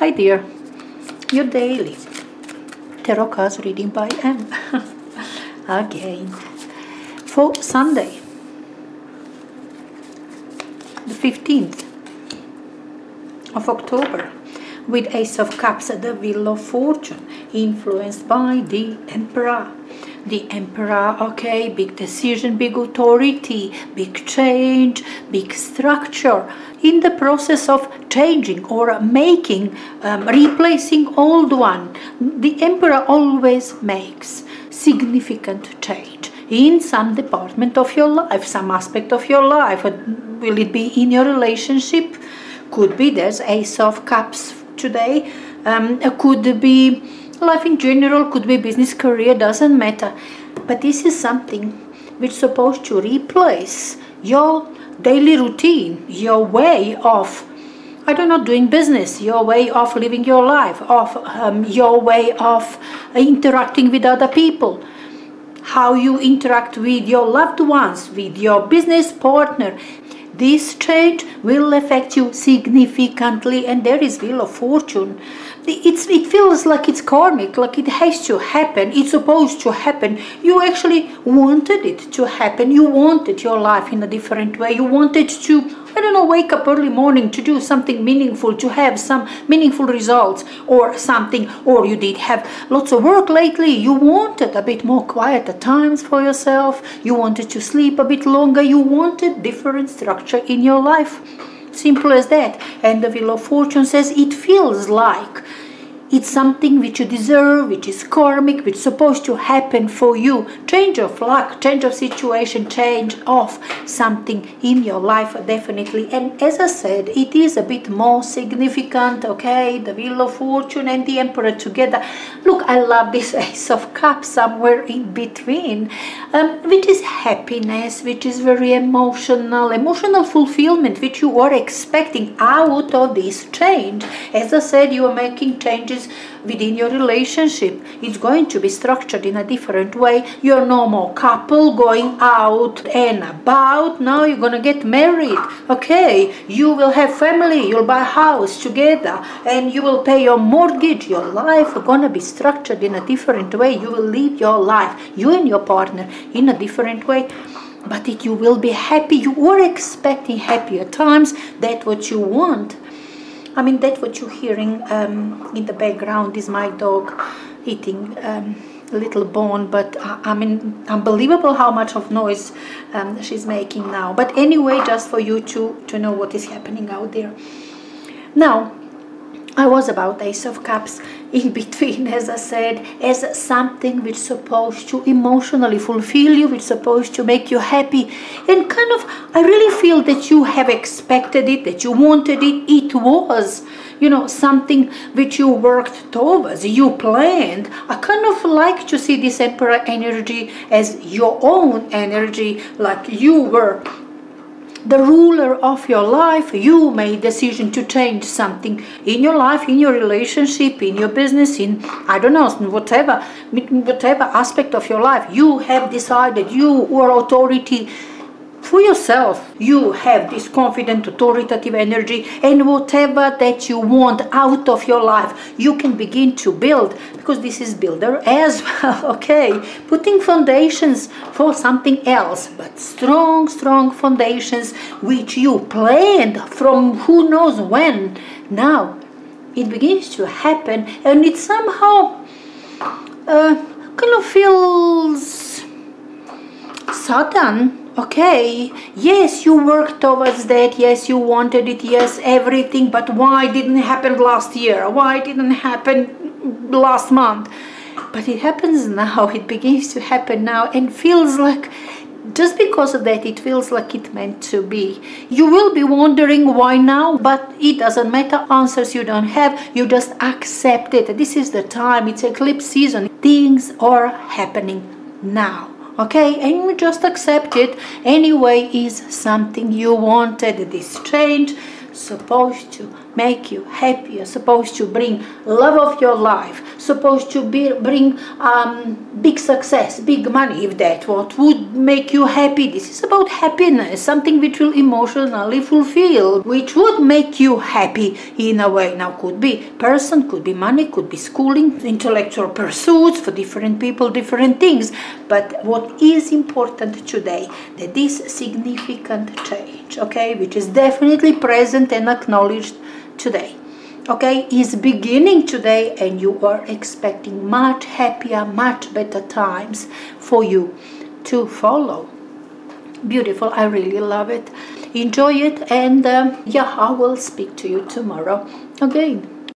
Hi dear, your daily tarot cards reading by M. Again, for Sunday, the 15th of October, with Ace of Cups at the Wheel of Fortune, influenced by the Emperor the emperor okay big decision big authority big change big structure. In the process of changing or making um, replacing old one the emperor always makes significant change in some department of your life some aspect of your life. Will it be in your relationship? Could be. There's ace of cups today. Um, could be life in general could be business career doesn't matter but this is something which is supposed to replace your daily routine your way of I don't know, doing business, your way of living your life, of um, your way of interacting with other people, how you interact with your loved ones, with your business partner. This change will affect you significantly, and there is Wheel of Fortune it's, it feels like it's karmic, like it has to happen, it's supposed to happen. You actually wanted it to happen. You wanted your life in a different way. You wanted to, I don't know, wake up early morning to do something meaningful, to have some meaningful results or something. Or you did have lots of work lately. You wanted a bit more quiet at times for yourself. You wanted to sleep a bit longer. You wanted different structure in your life. Simple as that. And the Wheel of Fortune says it feels like it's something which you deserve, which is karmic, which is supposed to happen for you. Change of luck, change of situation, change of something in your life, definitely. And as I said, it is a bit more significant, okay? The Wheel of Fortune and the Emperor together. Look, I love this Ace of Cups somewhere in between, um, which is happiness, which is very emotional, emotional fulfillment, which you are expecting out of this change. As I said, you are making changes within your relationship. It's going to be structured in a different way. You're no more couple going out and about. Now you're going to get married. Okay, you will have family. You'll buy a house together and you will pay your mortgage. Your life is going to be structured in a different way. You will live your life, you and your partner, in a different way but it, you will be happy. You were expecting happier times. That's what you want. I mean, that's what you're hearing um, in the background is my dog eating um, a little bone, but I, I, mean, unbelievable how much of noise um, she's making now. But anyway, just for you to, to know what is happening out there. Now, I was about Ace of Cups in between, as I said, as something which is supposed to emotionally fulfill you, which is supposed to make you happy. And kind of, I really feel that you have expected it, that you wanted it. It was, you know, something which you worked towards, you planned. I kind of like to see this Emperor energy as your own energy, like you were the ruler of your life you made decision to change something in your life in your relationship in your business in i don't know whatever whatever aspect of your life. You have decided you were authority for yourself you have this confident authoritative energy and whatever that you want out of your life you can begin to build because this is builder as well okay? Putting foundations for something else but strong strong foundations which you planned from who knows when. Now it begins to happen and it somehow uh, kind of feels sudden okay yes you worked towards that yes you wanted it yes everything but why didn't happen last year? Why didn't happen last month? But it happens now it begins to happen now and feels like just because of that it feels like it meant to be. You will be wondering why now but it doesn't matter answers you don't have you just accept it. This is the time it's eclipse season things are happening now okay? And you just accept it. Anyway is something you wanted this change supposed to make you happier, supposed to bring love of your life, supposed to be, bring um, big success, big money, if that what would make you happy. This is about happiness, something which will emotionally fulfill, which would make you happy in a way. Now could be person, could be money, could be schooling, intellectual pursuits for different people, different things. But what is important today, that this significant change, okay, which is definitely present and acknowledged today okay? Is beginning today and you are expecting much happier much better times for you to follow. Beautiful i really love it. Enjoy it and um, yeah i will speak to you tomorrow again